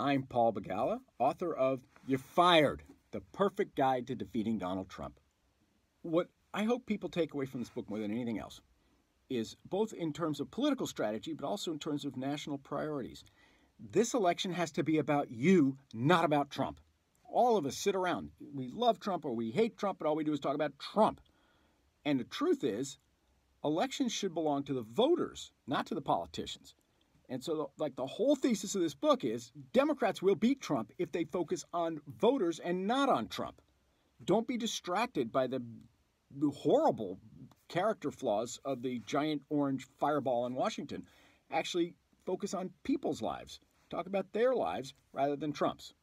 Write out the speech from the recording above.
I'm Paul Begala, author of You're Fired The Perfect Guide to Defeating Donald Trump. What I hope people take away from this book more than anything else is both in terms of political strategy, but also in terms of national priorities. This election has to be about you, not about Trump. All of us sit around. We love Trump or we hate Trump, but all we do is talk about Trump. And the truth is, elections should belong to the voters, not to the politicians. And so, like, the whole thesis of this book is Democrats will beat Trump if they focus on voters and not on Trump. Don't be distracted by the, horrible character flaws of the giant orange fireball in Washington. Actually, focus on people's lives. Talk about their lives rather than Trump's.